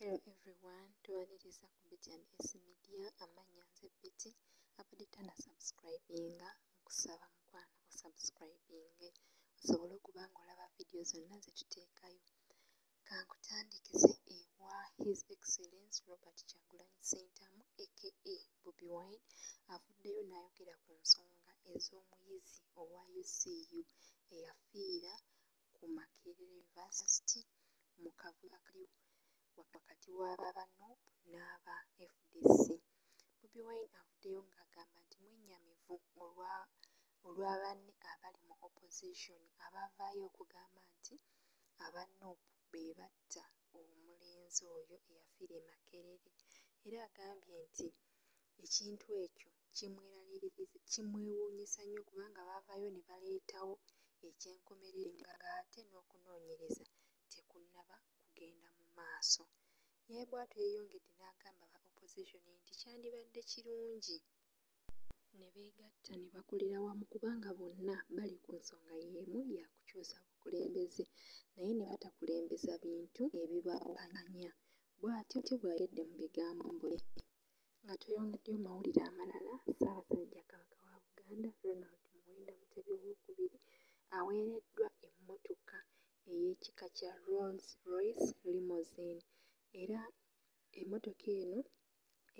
Hello everyone, tuwaniriza ku Betty and S Media, amannya nze Betty, abadde tannasubscribinga nkusaba mukwano osubscribinge osobole okuba ng'olaba vidiyo zonna ze tuteekayo. Ka nkutandikize ewa His Excellence Robert Kyagulanyi Ssentamu aka Bobi Wine avuddeyo n'ayogera ku nsonga ez'omuyizi owa UCU eyafiira ku Makerere University mu kavuyo. akaliwo wakati w'aba NUP n'aba FDC. Bobi Wine avuddeyo ng'agamba nti mwennyamivu olwa banne abali mu opposition abavaayo okugamba nti aba NUP be batta omulenzi oyo eyafiira e Makerere era agambye nti ekintu ekyo kimwewuunyisa nnyo kubanga baavaayo ne baleetawo ekyenkomerero ng'ate n'okunoonyereza tekunnaba kugenda mu maaso. Ye bw'atyo yeeyongedde n'agamba aba opposition nti kyandibadde kirungi ne beegatta ne bakolera wamu kubanga bonna bali ku nsonga y'emu ya kukyusa bukulembeze naye ne batakulembeza bintu ebibawakanya. Bw'atyo bw'ayogedde mu bigambo bye. Nga tweyongeddeyo mawulire amalala, Ssaabasajja Kabaka wa Buganda Ronald Muwenda Mutebi II aweereddwa emmotoka ey'ekika kya Rolls Royce Limousine era emmotoka eno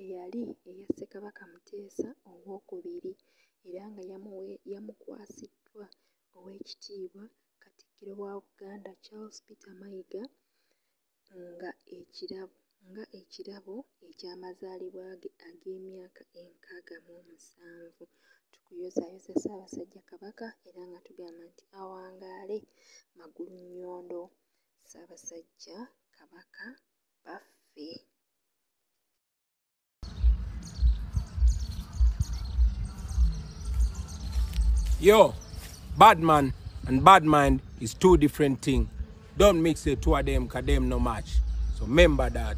eyali eya Ssekabaka Muteesa owookubiri era nga yamukwasiddwa Oweekitiibwa Katikkiro wa Buganda Charles Peter Mayiga nga ekirabo eky'amazaalibwa ge ag'emyaka enkaaga mu musanvu. Tukuyozaayoza Ssaabasajja Kabaka era nga tugamba nti awangaale Magulunnyondo. Ssaabasajja Kabaka Yo, bad man and bad mind is two different things. Don't mix the two of them because them no match. So remember that.